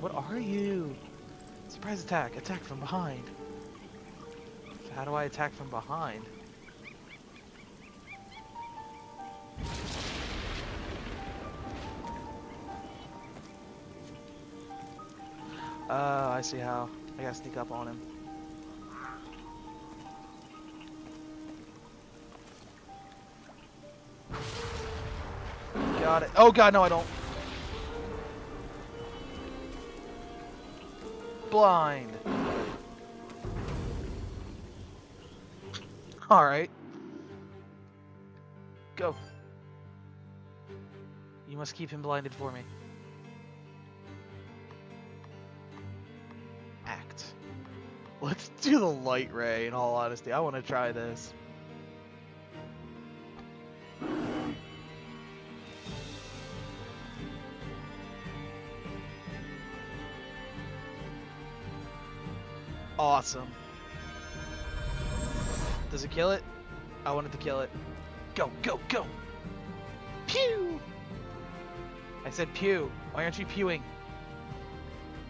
What are you? Surprise attack. Attack from behind. So how do I attack from behind? Oh, I see how. I gotta sneak up on him. Got it. Oh god, no I don't. Blind. Alright. Go. You must keep him blinded for me. Act. Let's do the light ray, in all honesty. I want to try this. Awesome. Does it kill it? I wanted to kill it. Go, go, go! Pew! I said pew. Why aren't you pewing?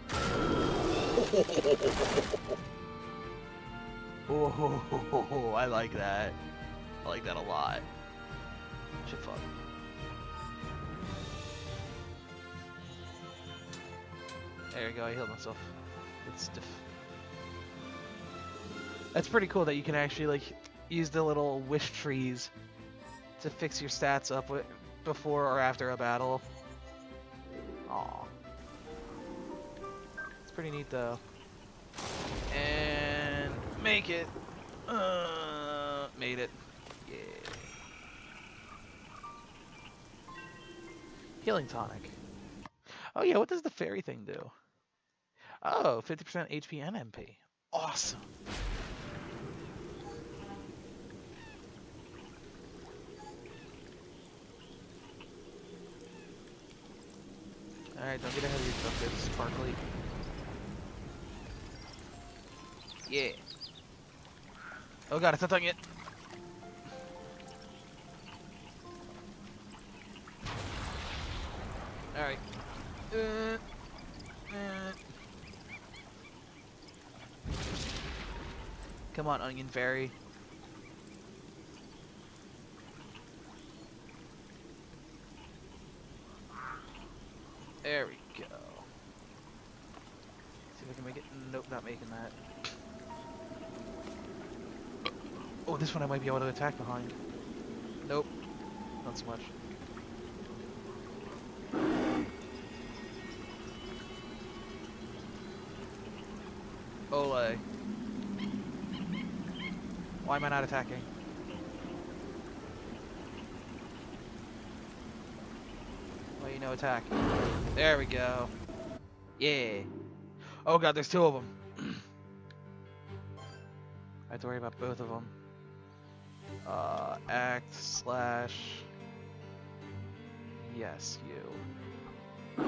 Oh, I like that. I like that a lot. Shit fun. There you go, I healed myself. It's stiff. That's pretty cool that you can actually like use the little wish trees to fix your stats up with, before or after a battle. Aw. It's pretty neat though. And make it. Uh, made it. Yeah. Healing tonic. Oh yeah, what does the fairy thing do? Oh, 50% HP and MP. Awesome. Alright, don't get ahead of yourself, it's sparkly. Yeah. Oh god, it's not done yet. Alright. Uh, uh. Come on, Onion Fairy. There we go. See if I can make it. Nope, not making that. Oh, this one I might be able to attack behind. Nope, not so much. Ole. Why am I not attacking? You know attack. There we go. Yeah. Oh god, there's two of them. I have to worry about both of them. Uh, act slash. Yes, you.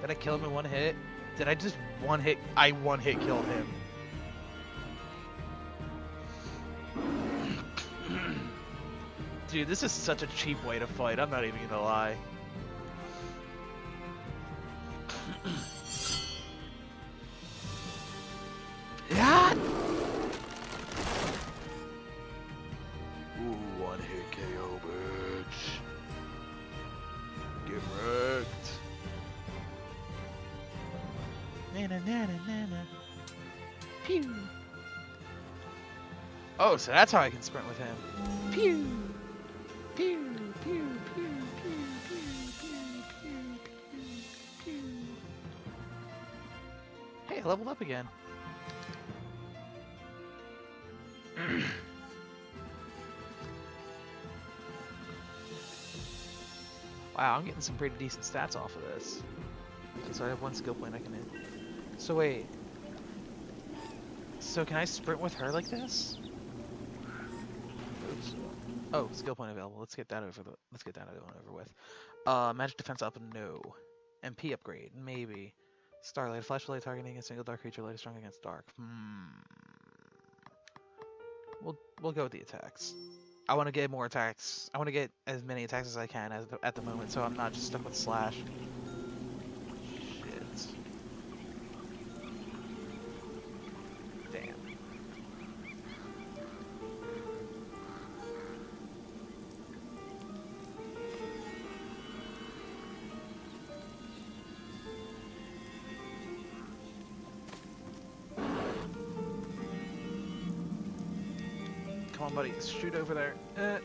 Did I kill him in one hit? Did I just one hit? I one hit killed him. Dude, this is such a cheap way to fight. I'm not even gonna lie. yeah. Ooh, one hit KO, bitch. Get wrecked. Na na na na na na. Pew. Oh, so that's how I can sprint with him. Pew. Pew, pew, pew, pew, pew, pew, pew, pew. Hey, I leveled up again. wow, I'm getting some pretty decent stats off of this. So I have one skill point I can hit. So wait. So can I sprint with her like this? Oops. Oh, skill point available. Let's get that over the. Let's get that one over with. Uh, magic defense up, no. MP upgrade, maybe. Starlight, flashlight targeting a single dark creature, light is strong against dark. Hmm. We'll we'll go with the attacks. I want to get more attacks. I want to get as many attacks as I can as the, at the moment, so I'm not just stuck with slash. Come on, buddy. Shoot over there. Eh.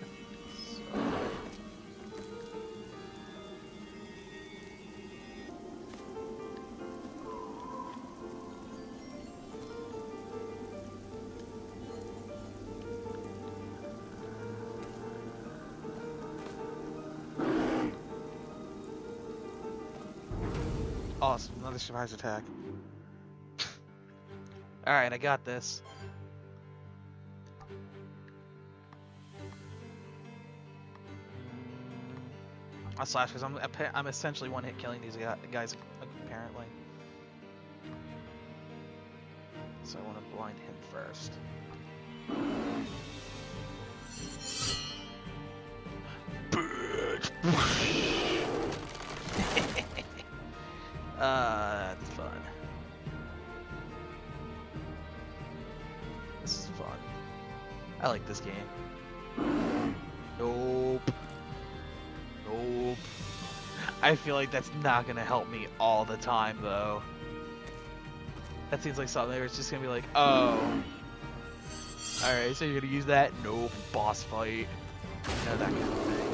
Awesome, another surprise attack. Alright, I got this. I'll slash because I'm I'm essentially one hit killing these guys apparently. So I want to blind him first. uh, that's fun. This is fun. I like this game. I feel like that's not gonna help me all the time though. That seems like something where it's just gonna be like, oh. Alright, so you're gonna use that? Nope. Boss fight. Know, that kind of thing.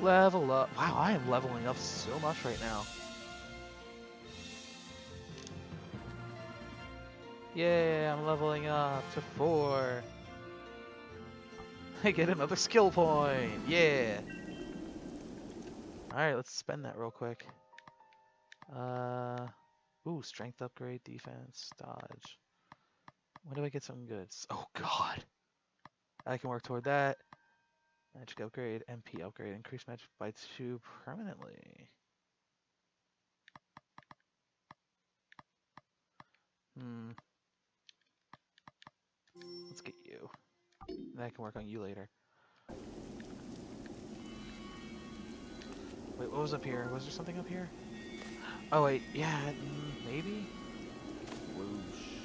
Level up. Wow, I am leveling up so much right now. Yay, I'm leveling up to four. I get another skill point. Yeah. Alright, let's spend that real quick. Uh, ooh, strength upgrade, defense, dodge. When do I get something good? Oh god. I can work toward that. Magic upgrade, MP upgrade, increase magic by two permanently. Hmm. Let's get you. Then I can work on you later. Wait, what was up here? Was there something up here? Oh wait, yeah, maybe? Whoosh.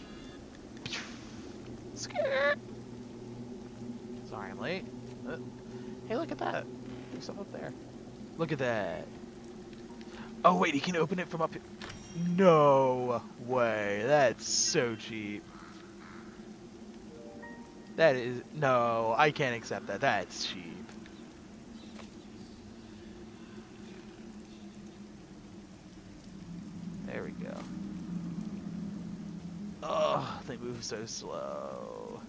Sorry I'm late. Uh, hey, look at that. There's something up there. Look at that. Oh wait, he can open it from up here. No way. That's so cheap. That is no, I can't accept that. That's cheap. There we go. Oh, they move so slow.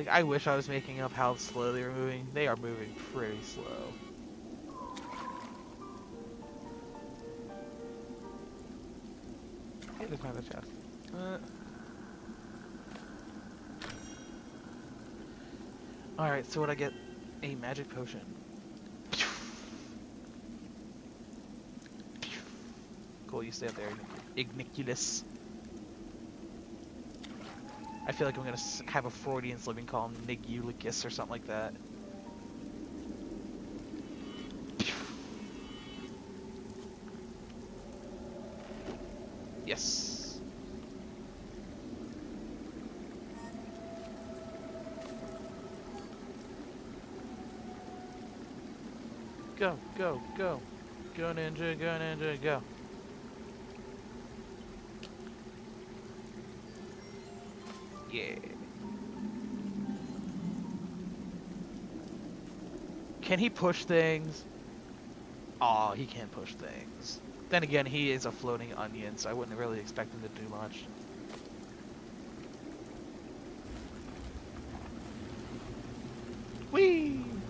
Like, I wish I was making up how slow they were moving. They are moving pretty slow. Hey, there's another chest. Uh. Alright, so what I get? A magic potion. Cool, you stay up there, Igniculus. I feel like I'm gonna have a Freudian slip and call him Nigulicus or something like that. Yes. Go, go, go. Go ninja, go ninja, go. Yeah. Can he push things? Oh, he can't push things. Then again, he is a floating onion, so I wouldn't really expect him to do much. Whee!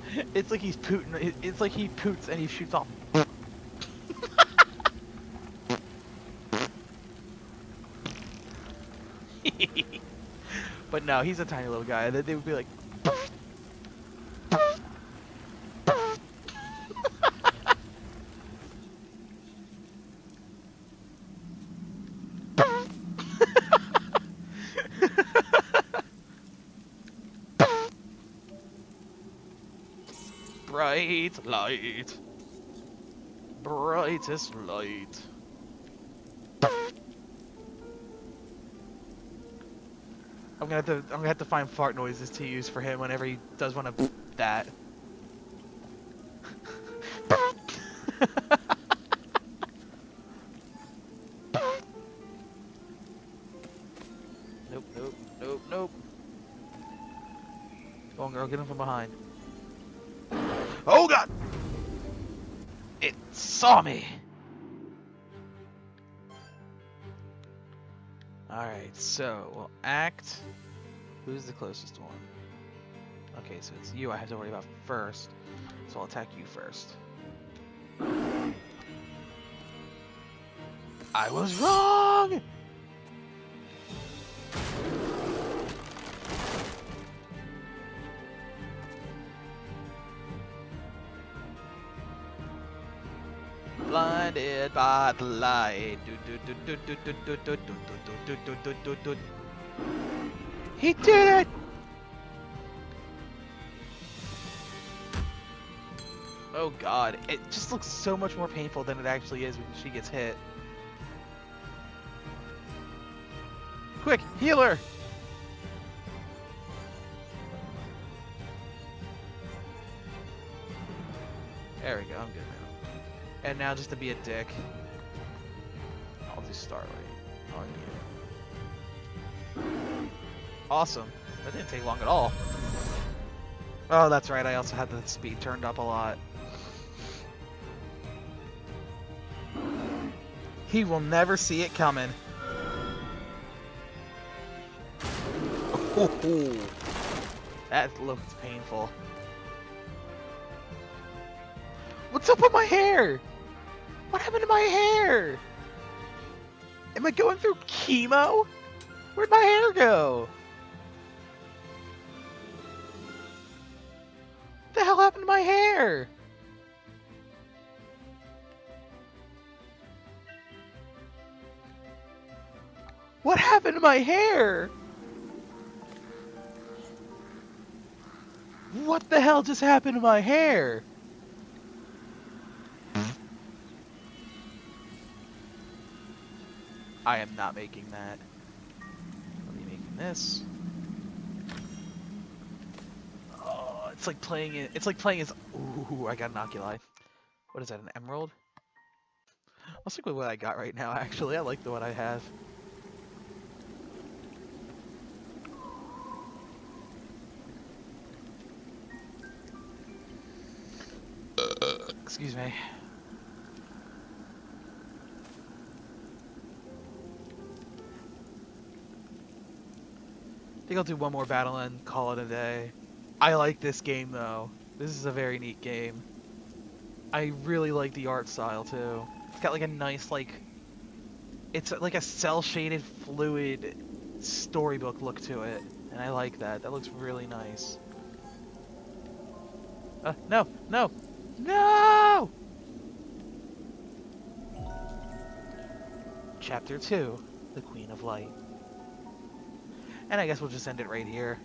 It's like he's it- It's like he poots and he shoots off. But no, he's a tiny little guy. They, they would be like. Bright light. Brightest light. I'm gonna have to I'm gonna have to find fart noises to use for him whenever he does want to that. nope, nope, nope, nope. Go on, girl, get him from behind. Oh god! It saw me! Alright, so we'll act. Who's the closest one? Okay, so it's you I have to worry about first. So I'll attack you first. I was wrong! The light. He did it! Oh god, it just looks so much more painful than it actually is when she gets hit. Quick, healer! There we go, I'm good now. And now just to be a dick, I'll do Starlight on you. Awesome. That didn't take long at all. Oh, that's right, I also had the speed turned up a lot. He will never see it coming. That looks painful. What's up with my hair? What happened to my hair? Am I going through chemo? Where'd my hair go? What the hell happened to my hair? What happened to my hair? What the hell just happened to my hair? I am not making that. I'll be making this. Oh, it's like playing it. It's like playing as. Ooh, I got an oculi. What is that? An emerald? I'll stick with what I got right now. Actually, I like the one I have. Excuse me. Think I'll do one more battle and call it a day. I like this game though. This is a very neat game. I really like the art style too. It's got like a nice like it's like a cel shaded fluid storybook look to it. And I like that. That looks really nice. Uh, no, no, no! Chapter 2, The Queen of Light. And I guess we'll just end it right here.